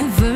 never